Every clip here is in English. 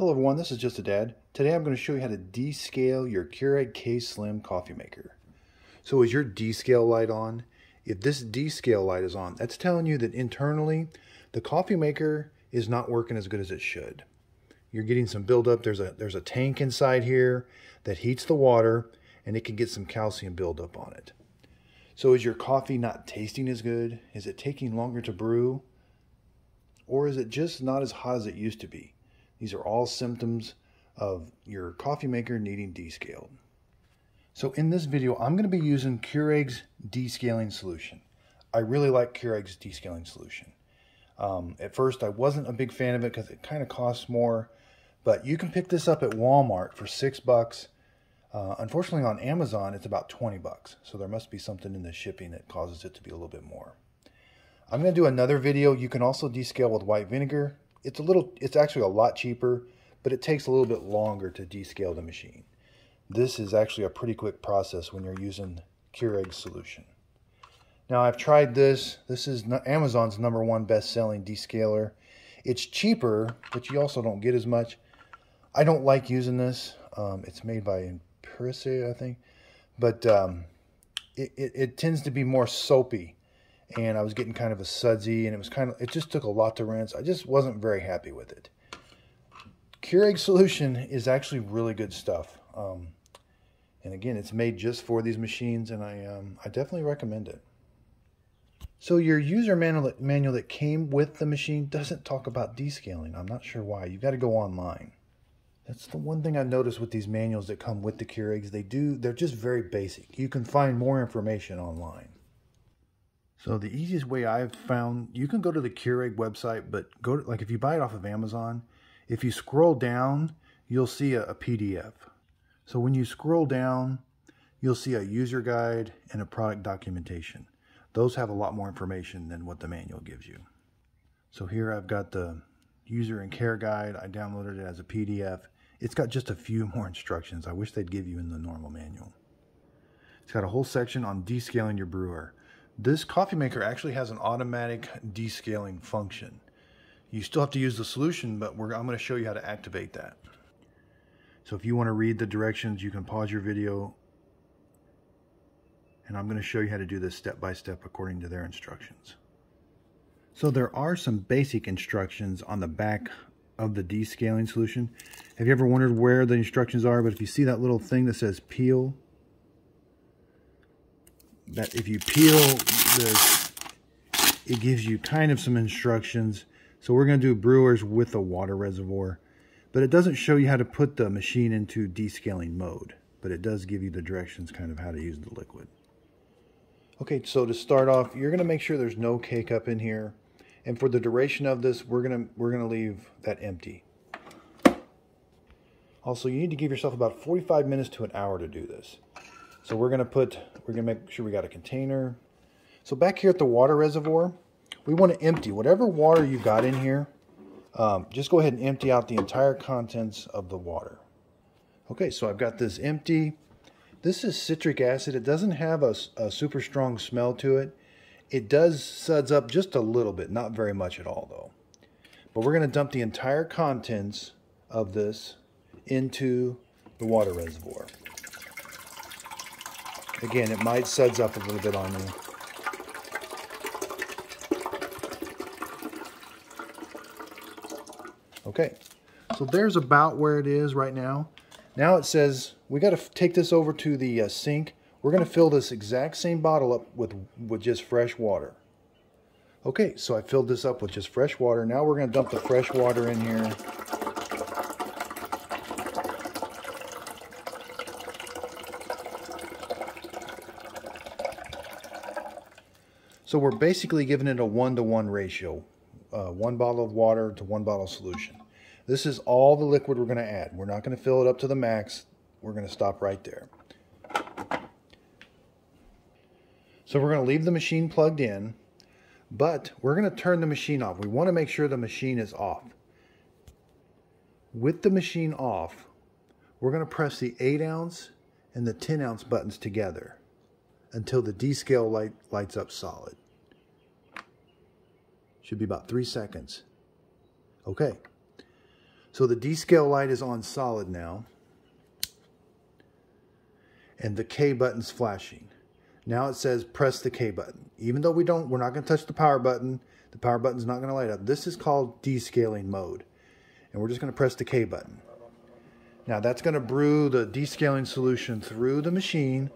Hello everyone, this is Just a Dad. Today I'm going to show you how to descale your Keurig K-Slim coffee maker. So is your descale light on? If this descale light is on, that's telling you that internally the coffee maker is not working as good as it should. You're getting some buildup. There's a, there's a tank inside here that heats the water and it can get some calcium buildup on it. So is your coffee not tasting as good? Is it taking longer to brew? Or is it just not as hot as it used to be? These are all symptoms of your coffee maker needing descaled. So in this video, I'm going to be using Keurig's descaling solution. I really like Keurig's descaling solution. Um, at first, I wasn't a big fan of it because it kind of costs more, but you can pick this up at Walmart for six bucks. Uh, unfortunately, on Amazon, it's about 20 bucks. So there must be something in the shipping that causes it to be a little bit more. I'm going to do another video. You can also descale with white vinegar it's a little, it's actually a lot cheaper, but it takes a little bit longer to descale the machine. This is actually a pretty quick process when you're using Keurig solution. Now I've tried this. This is Amazon's number one best-selling descaler. It's cheaper, but you also don't get as much. I don't like using this. Um, it's made by Impresa, I think. But um, it, it, it tends to be more soapy and I was getting kind of a sudsy and it was kind of, it just took a lot to rinse. I just wasn't very happy with it. Keurig solution is actually really good stuff. Um, and again, it's made just for these machines and I, um, I definitely recommend it. So your user manual, manual that came with the machine doesn't talk about descaling. I'm not sure why. You've got to go online. That's the one thing I've noticed with these manuals that come with the Keurigs. They do, they're just very basic. You can find more information online. So the easiest way I've found, you can go to the Keurig website, but go to, like if you buy it off of Amazon, if you scroll down, you'll see a, a PDF. So when you scroll down, you'll see a user guide and a product documentation. Those have a lot more information than what the manual gives you. So here I've got the user and care guide. I downloaded it as a PDF. It's got just a few more instructions. I wish they'd give you in the normal manual. It's got a whole section on descaling your brewer. This coffee maker actually has an automatic descaling function. You still have to use the solution, but I'm going to show you how to activate that. So if you want to read the directions, you can pause your video. And I'm going to show you how to do this step by step according to their instructions. So there are some basic instructions on the back of the descaling solution. Have you ever wondered where the instructions are? But if you see that little thing that says peel, that if you peel this, it gives you kind of some instructions. So we're going to do brewers with a water reservoir. But it doesn't show you how to put the machine into descaling mode. But it does give you the directions kind of how to use the liquid. Okay, so to start off, you're going to make sure there's no K-Cup in here. And for the duration of this, we're going to we're going to leave that empty. Also, you need to give yourself about 45 minutes to an hour to do this. So we're to put, we're to make sure we got a container. So back here at the water reservoir, we want to empty whatever water you got in here. Um, just go ahead and empty out the entire contents of the water. Okay, so I've got this empty. This is citric acid. It doesn't have a, a super strong smell to it. It does suds up just a little bit, not very much at all though. But we're to dump the entire contents of this into the water reservoir. Again, it might suds up a little bit on you. Okay, so there's about where it is right now. Now it says we got to take this over to the uh, sink. We're to fill this exact same bottle up with, with just fresh water. Okay, so I filled this up with just fresh water. Now we're to dump the fresh water in here. So we're basically giving it a one-to-one -one ratio. Uh, one bottle of water to one bottle of solution. This is all the liquid we're going to add. We're not going to fill it up to the max. We're going to stop right there. So we're going to leave the machine plugged in, but we're going to turn the machine off. We want to make sure the machine is off. With the machine off, we're going to press the 8 ounce and the 10 ounce buttons together until the descale light lights up solid. Should be about three seconds. Okay. So the descale light is on solid now. And the K button's flashing. Now it says press the K button. Even though we don't, we're not going to touch the power button. The power button's not going to light up. This is called descaling mode. And we're just going to press the K button. Now that's going to brew the descaling solution through the machine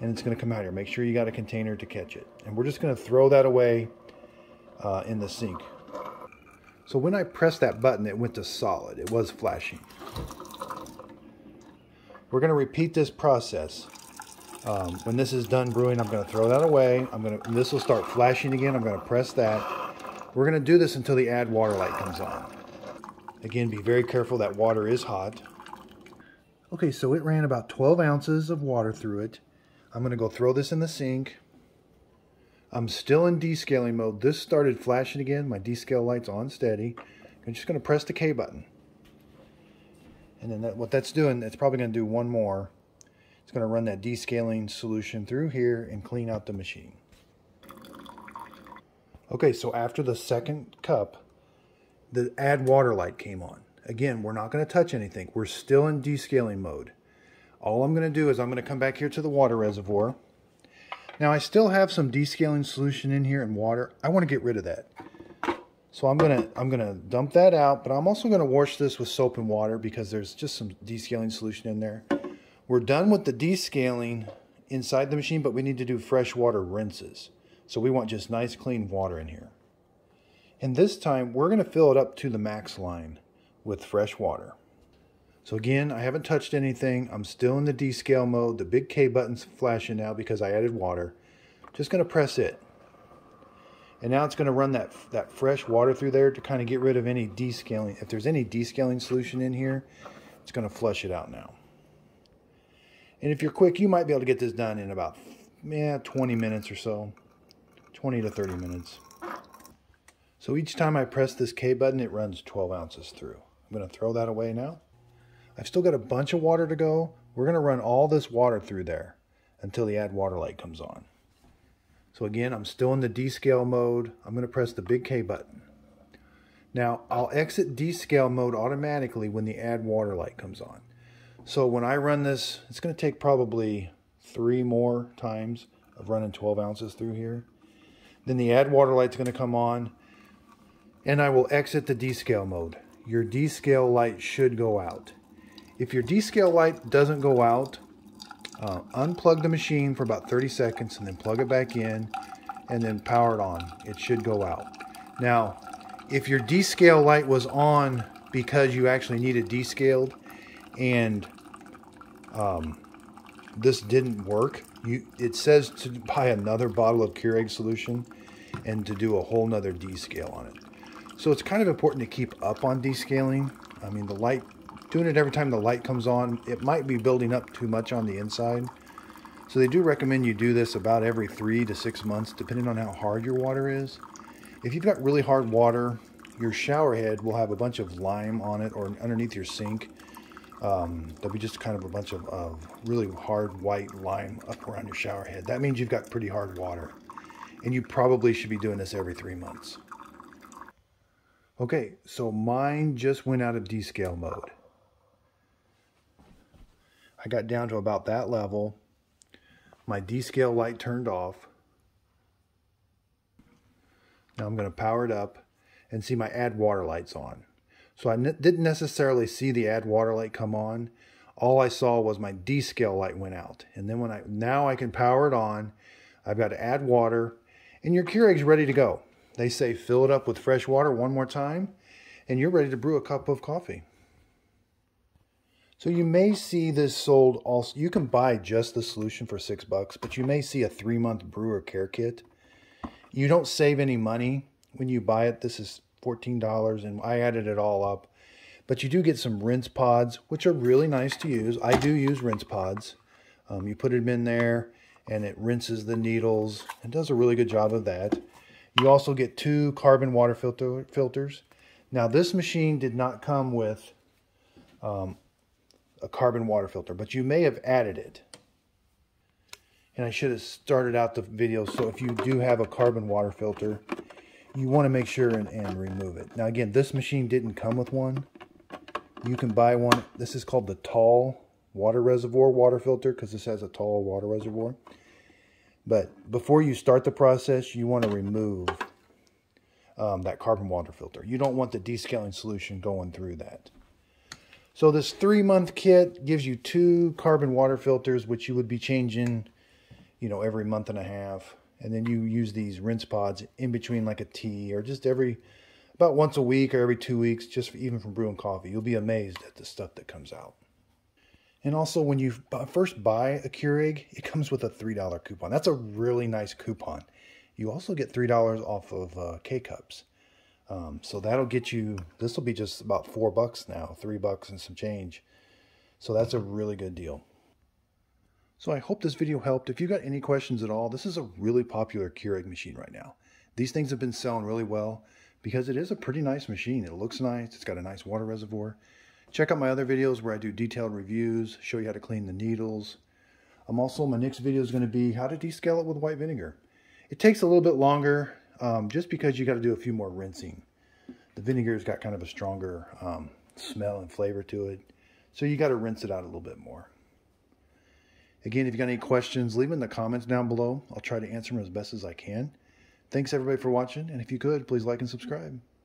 and it's going to come out here. Make sure you got a container to catch it. And we're just going to throw that away uh, in the sink. So when I pressed that button, it went to solid. It was flashing. We're going to repeat this process. Um, when this is done brewing, I'm going to throw that away. I'm going to. This will start flashing again. I'm going to press that. We're going to do this until the add water light comes on. Again, be very careful that water is hot. Okay, so it ran about 12 ounces of water through it. I'm going to go throw this in the sink. I'm still in descaling mode. This started flashing again. My descale light's on steady. I'm just going to press the K button. And then that, what that's doing, it's probably going to do one more. It's going to run that descaling solution through here and clean out the machine. Okay, so after the second cup, the add water light came on. Again, we're not going to touch anything. We're still in descaling mode. All I'm going to do is I'm going to come back here to the water reservoir. Now I still have some descaling solution in here and water. I want to get rid of that. So I'm going to I'm going to dump that out, but I'm also going to wash this with soap and water because there's just some descaling solution in there. We're done with the descaling inside the machine, but we need to do fresh water rinses. So we want just nice clean water in here. And this time we're going to fill it up to the max line with fresh water. So again, I haven't touched anything. I'm still in the descale mode. The big K button's flashing now because I added water. Just going to press it. And now it's going to run that, that fresh water through there to kind of get rid of any descaling. If there's any descaling solution in here, it's going to flush it out now. And if you're quick, you might be able to get this done in about yeah, 20 minutes or so. 20 to 30 minutes. So each time I press this K button, it runs 12 ounces through. I'm going to throw that away now. I've still got a bunch of water to go. We're going to run all this water through there until the add water light comes on. So again, I'm still in the descale mode. I'm going to press the big K button. Now, I'll exit descale mode automatically when the add water light comes on. So when I run this, it's going to take probably three more times of running 12 ounces through here. Then the add water light's going to come on and I will exit the descale mode. Your descale light should go out. If your descale light doesn't go out, uh, unplug the machine for about 30 seconds and then plug it back in and then power it on. It should go out. Now, if your descale light was on because you actually needed descaled and um, this didn't work, you it says to buy another bottle of Keurig solution and to do a whole nother descale on it. So it's kind of important to keep up on descaling. I mean, the light doing it every time the light comes on, it might be building up too much on the inside. So they do recommend you do this about every three to six months, depending on how hard your water is. If you've got really hard water, your shower head will have a bunch of lime on it or underneath your sink. Um, there'll be just kind of a bunch of, of really hard white lime up around your shower head. That means you've got pretty hard water. And you probably should be doing this every three months. Okay, so mine just went out of descale mode. I got down to about that level. My descale light turned off. Now I'm going to power it up and see my add water lights on. So I didn't necessarily see the add water light come on. All I saw was my descale light went out. And then when I now I can power it on, I've got to add water and your Keurig's ready to go. They say fill it up with fresh water one more time and you're ready to brew a cup of coffee. So you may see this sold also. You can buy just the solution for six bucks, but you may see a three month brewer care kit. You don't save any money when you buy it. This is $14 and I added it all up. But you do get some rinse pods, which are really nice to use. I do use rinse pods. Um, you put them in there and it rinses the needles and does a really good job of that. You also get two carbon water filter filters. Now this machine did not come with um, a carbon water filter, but you may have added it. And I should have started out the video, so if you do have a carbon water filter, you want to make sure and, and remove it. Now again, this machine didn't come with one, You can buy one. This is called the tall water reservoir water filter because this has a tall water reservoir. But before you start the process, you want to remove um, that carbon water filter. You don't want the descaling solution going through that. So this three month kit gives you two carbon water filters, which you would be changing, you know, every month and a half. And then you use these rinse pods in between like a tea or just every, about once a week or every two weeks, just even from brewing coffee. You'll be amazed at the stuff that comes out. And also when you first buy a Keurig, it comes with a $3 coupon. That's a really nice coupon. You also get $3 off of uh, K-Cups. Um, so that'll get you, this will be just about four bucks now, three bucks and some change. So that's a really good deal. So I hope this video helped. If you got any questions at all, this is a really popular Keurig machine right now. These things have been selling really well because it is a pretty nice machine. It looks nice. It's got a nice water reservoir. Check out my other videos where I do detailed reviews, show you how to clean the needles. I'm also, my next video is going to be how to descale it with white vinegar. It takes a little bit longer um, just because you got to do a few more rinsing. The vinegar's got kind of a stronger um, smell and flavor to it. So you got to rinse it out a little bit more. Again, if you got any questions, leave them in the comments down below. I'll try to answer them as best as I can. Thanks everybody for watching, and if you could, please like and subscribe.